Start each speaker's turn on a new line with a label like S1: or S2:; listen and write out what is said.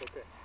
S1: Okay